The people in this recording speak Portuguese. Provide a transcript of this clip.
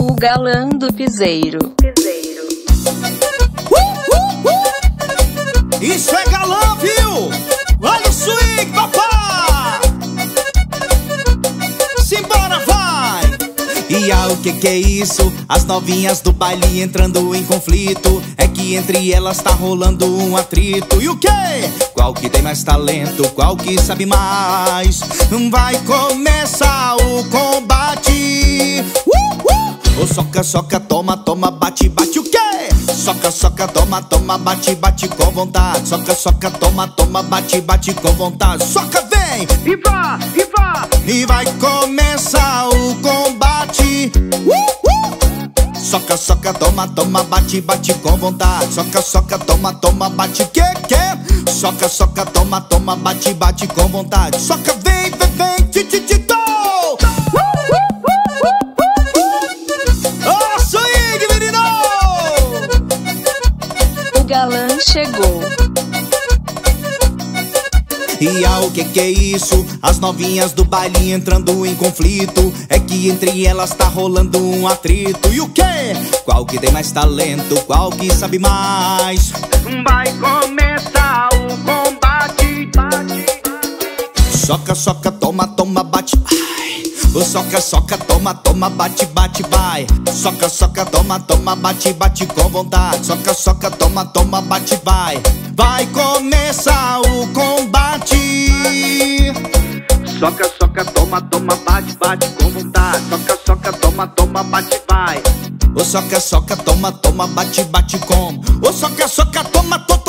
O galã do piseiro. Isso é galã, viu? Olha o swing, papá! Simbora, vai! E ah, o que que é isso? As novinhas do baile entrando em conflito É que entre elas tá rolando um atrito E o que? Qual que tem mais talento? Qual que sabe mais? Vai começar o combate uh, soca, soca, toma, toma, bate, bate o quê? Soca, soca, toma, toma, bate, bate com vontade Soca, soca, toma, toma, bate, bate com vontade Soca, vem! E vá, e vá! E vai começar o combate uh, uh! Soca, soca, toma, toma, bate, bate com vontade Soca, soca, toma, toma, bate, que, que? Soca, soca, toma, toma, bate, bate com vontade Soca, vem, vem, vem, ti, ti, ti, tô galã chegou. E ah, o que que é isso? As novinhas do baile entrando em conflito É que entre elas tá rolando um atrito E o que? Qual que tem mais talento? Qual que sabe mais? Vai começar o combate. Soca, soca, toma, toma, soca, soca, toma, toma, bate, bate, vai. Soca, soca, toma, toma, bate, bate com vontade. Soca, soca, toma, toma, bate, vai. Vai começar o combate. Soca, soca, toma, toma, bate, bate com vontade. Soca, soca, toma, toma, bate, vai. O soca, soca, toma, toma, bate, bate com. O soca, soca, toma, to,